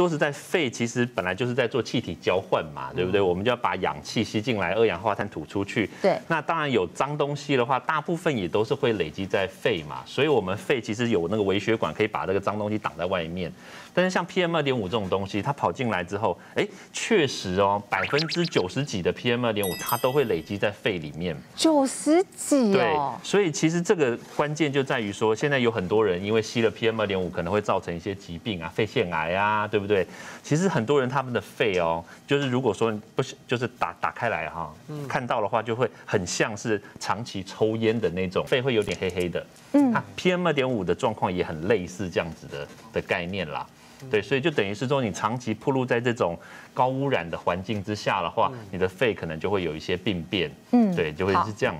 说实在，肺其实本来就是在做气体交换嘛，对不对？我们就要把氧气吸进来，二氧化碳吐出去。对那当然有脏东西的话，大部分也都是会累积在肺嘛，所以我们肺其实有那个微血管可以把这个脏东西挡在外面。但是像 PM 二点五这种东西，它跑进来之后，哎，确实哦，百分之九十几的 PM 二点五它都会累积在肺里面。九十几对哦，，所以其实这个关键就在于说，现在有很多人因为吸了 PM 二点五，可能会造成一些疾病啊，肺腺癌啊，对不对？其实很多人他们的肺哦，就是如果说不是就是打打开来哈，看到的话就会很像是长期抽烟的那种，肺会有点黑黑的。嗯，那 PM 二点五的状况也很类似这样子的的概念啦。对，所以就等于是说，你长期暴露在这种高污染的环境之下的话，你的肺可能就会有一些病变。嗯，对，就会是这样。